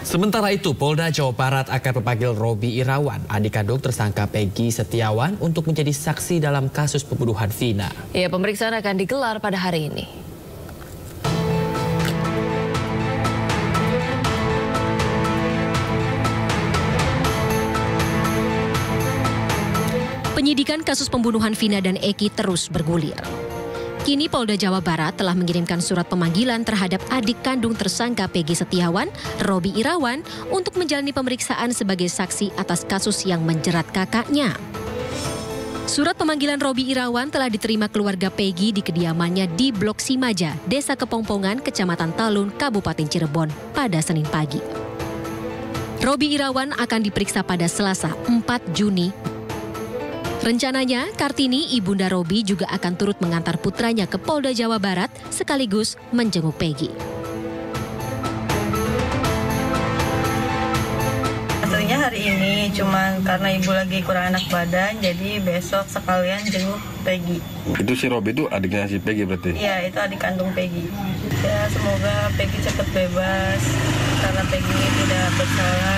Sementara itu, Polda Jawa Barat akan memanggil Robi Irawan, adik kandung tersangka Peggy Setiawan untuk menjadi saksi dalam kasus pembunuhan Vina. Ya, pemeriksaan akan digelar pada hari ini. Penyidikan kasus pembunuhan Vina dan Eki terus bergulir. Kini Polda Jawa Barat telah mengirimkan surat pemanggilan terhadap adik kandung tersangka Peggy Setiawan, Robi Irawan, untuk menjalani pemeriksaan sebagai saksi atas kasus yang menjerat kakaknya. Surat pemanggilan Robi Irawan telah diterima keluarga Peggy di kediamannya di Blok Simaja, Desa Kepongpongan, Kecamatan Talun, Kabupaten Cirebon pada Senin pagi. Robi Irawan akan diperiksa pada Selasa 4 Juni Rencananya, Kartini, ibunda Robi juga akan turut mengantar putranya ke Polda Jawa Barat sekaligus menjenguk Peggy. Aslinya hari ini, cuma karena ibu lagi kurang enak badan, jadi besok sekalian jenguk Peggy. Itu si Robi itu adiknya si Peggy berarti? Iya, itu adik kandung Peggy. Ya, semoga Peggy cepat bebas karena Peggy tidak bersalah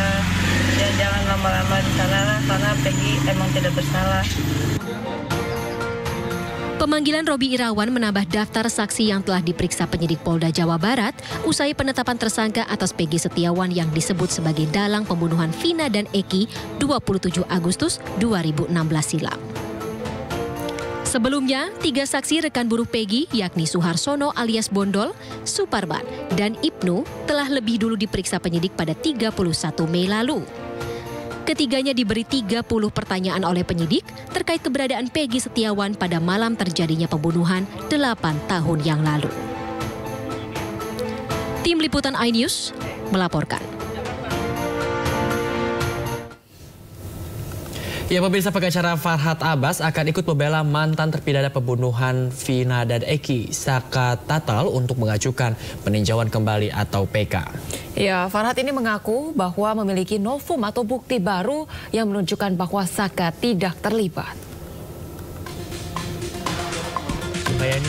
lama-lama di sana karena Peggy emang tidak bersalah. Pemanggilan Robi Irawan menambah daftar saksi yang telah diperiksa penyidik Polda Jawa Barat usai penetapan tersangka atas Peggy Setiawan yang disebut sebagai dalang pembunuhan Vina dan Eki 27 Agustus 2016 silam. Sebelumnya, tiga saksi rekan buruh Peggy yakni Suharsono alias Bondol, Suparman, dan Ibnu telah lebih dulu diperiksa penyidik pada 31 Mei lalu. Ketiganya diberi 30 pertanyaan oleh penyidik terkait keberadaan Peggy Setiawan pada malam terjadinya pembunuhan 8 tahun yang lalu. Tim Liputan iNews melaporkan. Ya pemirsa pengacara Farhad Abbas akan ikut membela mantan terpidana pembunuhan Vina dan Eki Saka Tatal untuk mengajukan peninjauan kembali atau PK. Ya, Farhad ini mengaku bahwa memiliki novum atau bukti baru yang menunjukkan bahwa Saka tidak terlibat. Bayani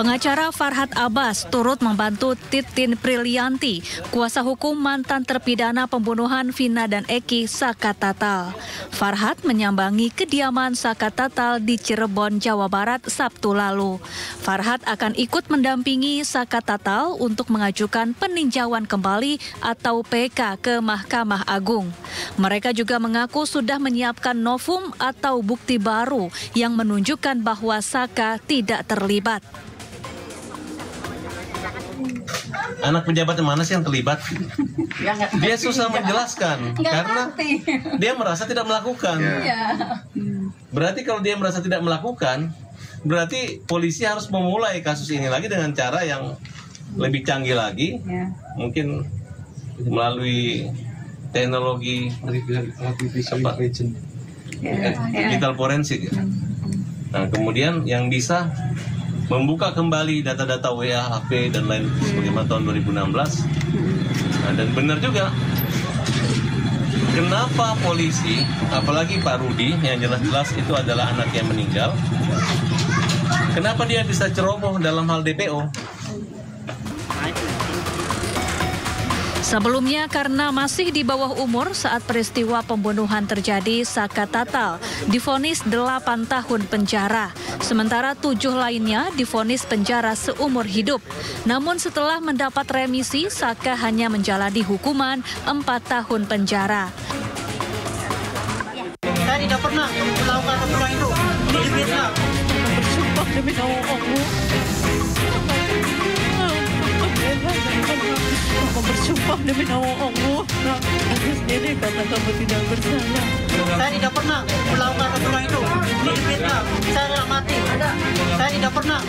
Pengacara Farhad Abbas turut membantu Titin Prilianti, kuasa hukum mantan terpidana pembunuhan Vina dan Eki Saka Tatal. Farhad menyambangi kediaman Saka Tatal di Cirebon, Jawa Barat Sabtu lalu. Farhad akan ikut mendampingi Saka Tatal untuk mengajukan peninjauan kembali atau PK ke Mahkamah Agung. Mereka juga mengaku sudah menyiapkan novum atau bukti baru yang menunjukkan bahwa Saka tidak terlibat anak pejabat yang mana sih yang terlibat? Dia susah menjelaskan karena dia merasa tidak melakukan. Iya. Berarti kalau dia merasa tidak melakukan, berarti polisi harus memulai kasus ini lagi dengan cara yang lebih canggih lagi, iya. mungkin melalui teknologi apa, iya. digital forensik. Nah, kemudian yang bisa membuka kembali data-data WA, HP dan lain sebagaimana tahun 2016. Nah, dan benar juga kenapa polisi, apalagi Pak Rudi yang jelas-jelas itu adalah anak yang meninggal, kenapa dia bisa ceroboh dalam hal DPO? Sebelumnya karena masih di bawah umur saat peristiwa pembunuhan terjadi, Saka Tatal difonis 8 tahun penjara. Sementara tujuh lainnya difonis penjara seumur hidup. Namun setelah mendapat remisi, Saka hanya menjalani hukuman 4 tahun penjara. Saya tidak pernah melakukan itu di Vietnam. Bersumpah demi Allah. Demi nama Allah. Aku sendiri kata kamu tidak bersalah. Saya tidak pernah melakukan perbuatan itu di Vietnam. Saya tidak mati. Saya tidak pernah